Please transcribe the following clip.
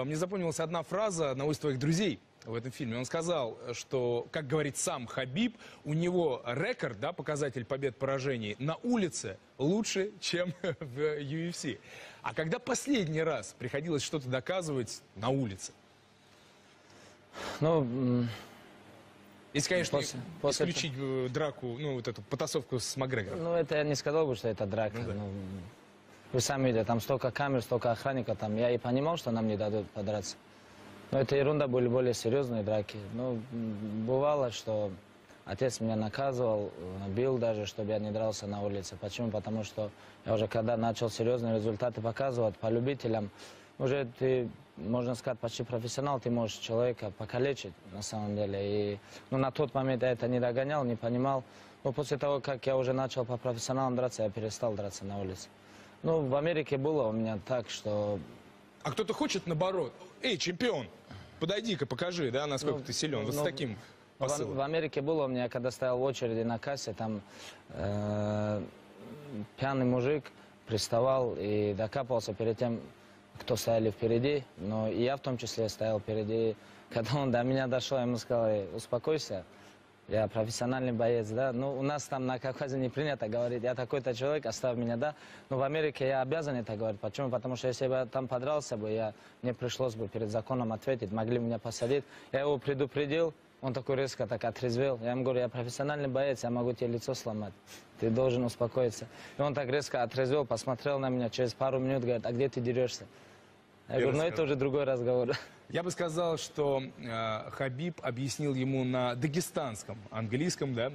э, мне запомнилась одна фраза одного из твоих друзей в этом фильме. Он сказал, что, как говорит сам Хабиб, у него рекорд, да, показатель побед-поражений на улице лучше, чем в UFC. А когда последний раз приходилось что-то доказывать на улице? Ну, Если, конечно, После- после исключить э, драку, ну, вот эту потасовку с Макгрегором. ну, это я не сказал бы, что это драка. Ну да. Ну, вы сами видите, там столько камер, столько охранников, там я и понимал, что нам не дадут подраться. Но это ерунда, были более серьезные драки. Ну, бывало, что отец меня наказывал, э, бил даже, чтобы я не дрался на улице. Почему? Потому что я уже когда начал серьезные результаты показывать по любителям, уже ты, можно сказать, почти профессионал, ты можешь человека покалечить на самом деле. И, ну, на тот момент я это не догонял, не понимал. Но после того, как я уже начал по профессионалам драться, я перестал драться на улице. Ну, в Америке было у меня так, что А кто-то хочет наоборот. Эй, чемпион, подойди-ка, покажи, да, насколько Ну, ты силен. Вот с ну, таким В, посылом. в Америке было у меня, когда стоял в очереди на кассе, там э, пьяный мужик приставал и докапывался перед тем, кто стояли впереди, но и я в том числе стоял впереди. Когда он до меня дошел, я ему сказал, «Эй, успокойся, я профессиональный боец, да. Ну, у нас там на Кавказе не принято говорить, я такой-то человек, оставь меня, да. Но в Америке я обязан это говорить. Почему? Потому что если бы я там подрался бы, я, мне пришлось бы перед законом ответить, могли меня посадить. Я его предупредил, он такой резко так отрезвел. Я ему говорю, я профессиональный боец, я могу тебе лицо сломать. Ты должен успокоиться. И он так резко отрезвел, посмотрел на меня, через пару минут говорит, а где ты дерешься? Я говорю, ну это уже другой разговор. Я бы сказал, что э, Хабиб объяснил ему на дагестанском, английском, да,